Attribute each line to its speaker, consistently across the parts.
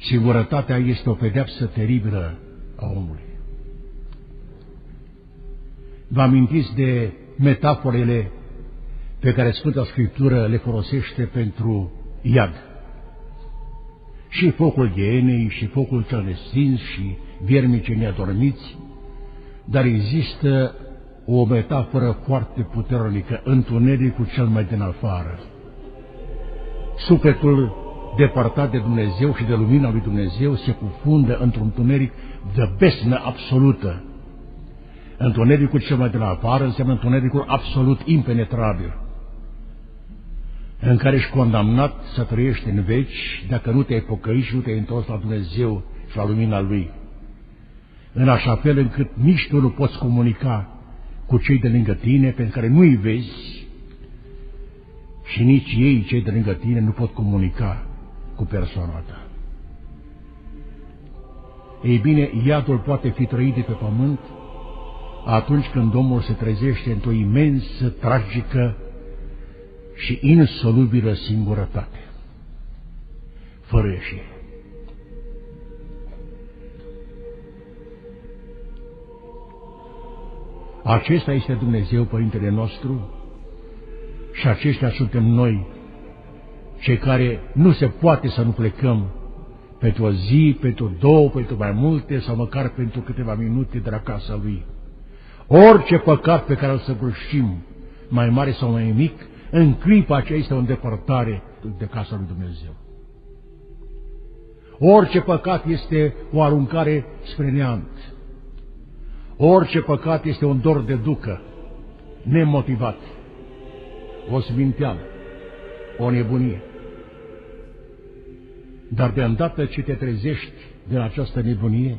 Speaker 1: Singurătatea este o pedeapsă teribilă a omului. Vă amintiți de metaforele pe care Sfânta Scriptură le folosește pentru iad. Și focul ghienei, și focul cel nestins, și viermii ce neadormiți, dar există o metaforă foarte puternică, întunericul cel mai din afară. Sufletul depărtat de Dumnezeu și de lumina lui Dumnezeu se cufundă într-un întuneric de besnă absolută. Întunericul cel mai de la afară înseamnă întunericul absolut impenetrabil, în care ești condamnat să trăiești în veci dacă nu te-ai pocăit și nu te-ai întors la Dumnezeu și la lumina Lui. În așa fel încât nici tu nu poți comunica cu cei de lângă tine pe care nu-i vezi și nici ei, cei de lângă tine, nu pot comunica cu persoana ta. Ei bine, iadul poate fi trăit de pe pământ atunci când omul se trezește într-o imensă, tragică și insolubilă singurătate, fără ieșire. Acesta este Dumnezeu, Părintele nostru, și aceștia suntem noi, cei care nu se poate să nu plecăm pentru o zi, pentru două, pentru mai multe sau măcar pentru câteva minute de la casa Lui. Orice păcat pe care îl săvârșim, mai mare sau mai mic, în clipa aceea este o îndepărtare de casa lui Dumnezeu. Orice păcat este o aruncare spre neant. Orice păcat este un dor de ducă, nemotivat, o sminteală, o nebunie. Dar de îndată ce te trezești din această nebunie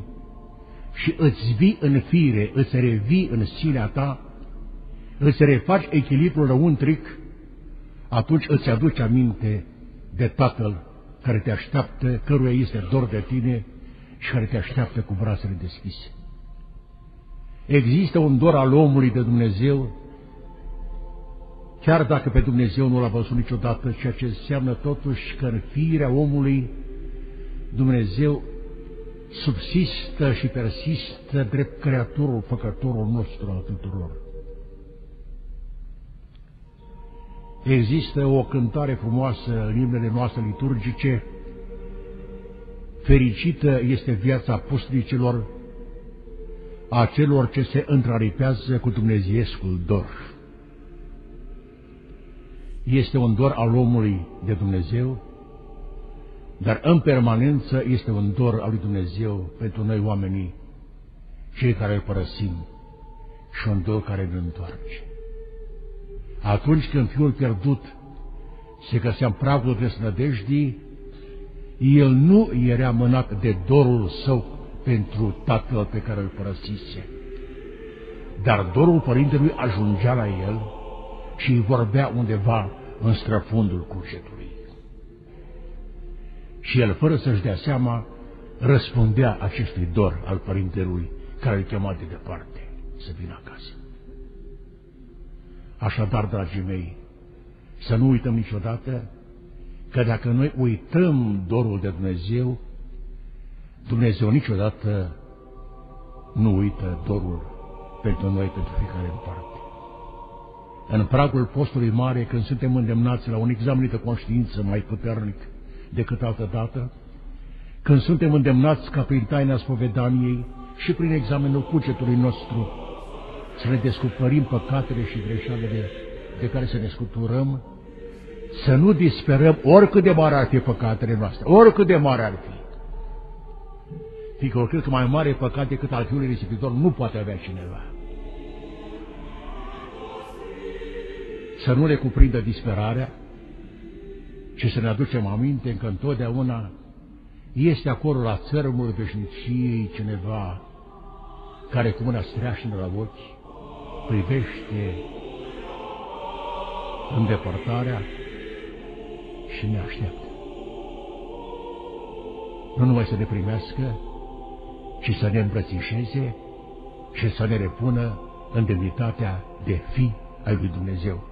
Speaker 1: și îți vii în fire, îți revii în sinea ta, îți refaci echilibrul lăuntric, atunci îți aduci aminte de Tatăl care te așteaptă, căruia este dor de tine și care te așteaptă cu brațele deschise. Există un dor al omului de Dumnezeu, chiar dacă pe Dumnezeu nu l-a văzut niciodată, ceea ce înseamnă totuși că în firea omului Dumnezeu subsistă și persistă drept creatorul, făcătorul nostru al tuturor. Există o cântare frumoasă în limnele noastre liturgice, fericită este viața apostolicilor, a celor ce se întraripează cu dumnezeiescul dor. Este un dor al omului de Dumnezeu, dar în permanență este un dor al lui Dumnezeu pentru noi oamenii, cei care îl părăsim și un dor care ne întoarce. Atunci când fiul pierdut se găsea în pragul desnădejdii, el nu era mânat de dorul său pentru tatăl pe care îl părăsise. Dar dorul părintelui ajungea la el și îi vorbea undeva în străfundul cugetului. Și el, fără să-și dea seama, răspundea acestui dor al părintelui care îl chema de departe să vină acasă. Așadar, dragii mei, să nu uităm niciodată că dacă noi uităm dorul de Dumnezeu, Dumnezeu niciodată nu uită dorul pentru noi, pentru fiecare în parte. În pragul postului mare, când suntem îndemnați la un examen de conștiință mai puternic decât altă dată, când suntem îndemnați ca prin taina spovedaniei și prin examenul cugetului nostru să ne descoperim păcatele și greșalele de care să ne scuturăm, să nu disperăm oricât de mare ar fi păcatele noastre, oricât de mare ar fi. Fiindcă eu cred că mai mare păcat decât al fiului risipitor nu poate avea cineva. Să nu ne cuprindă disperarea, ci să ne aducem aminte că întotdeauna este acolo la țărmul veșniciei cineva care cu mâna streașină la ochi privește îndepărtarea și ne așteaptă. Nu numai să ne primească, ci să ne îmbrățișeze și să ne repună în demnitatea de fi al lui Dumnezeu.